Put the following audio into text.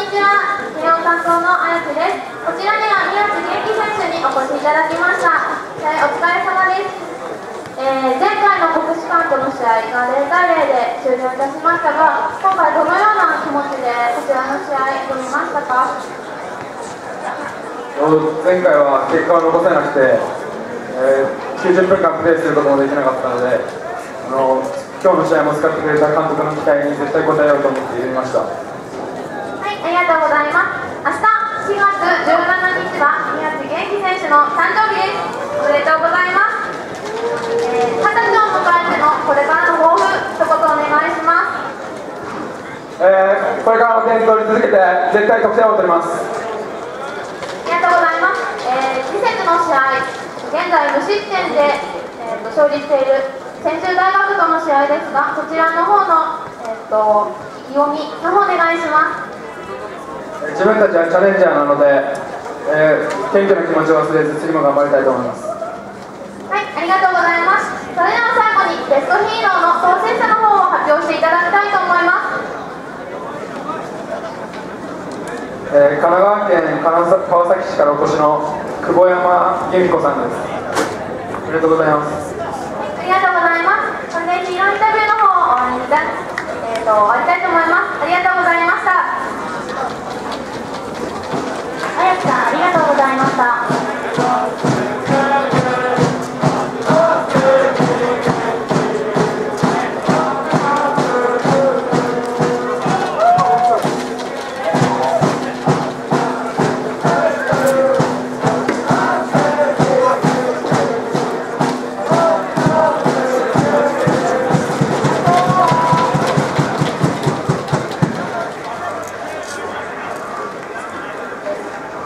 にちは慶応担当の綾瀬ですこちらには宮津元気選手にお越しいただきました、えーお疲れ様です、えー前回の国士舘との試合が0対0で終了いたしましたが今回どのような気持ちでこちらの試合挑みましたか前回は結果を残せなくて、えー90分間プレーすることもできなかったのであの今日の試合も使ってくれた監督の期待に絶対応えようと思って挑みました。はい、ありがとうございます。明日4月17日は宮地元気選手の誕生日です。おめでとうございます。えー、20歳を迎えてのこれからの抱負、一言お願いします。えーこれからも点取り続けて絶対得点を取りますありがとうございます。えー、次節の試合、現在無失点で、えー、と勝利している専修大学との試合ですが、そちらの方の、えー、と意気込みの方お願いします。えー自分たちはチャレンジャーなので、えー謙虚な気持ちを忘れず次も頑張りたいと思いますはい、ありがとうございます。それでは最後にベストヒーローの当選者の方を発表していただきたいと思います。えー神奈川県川崎市からお越しの久保山由美子さんですありがとうございますありがとうございます。それでヒーローインタビューの方を終わりにいた、えー、と終わりたいとした。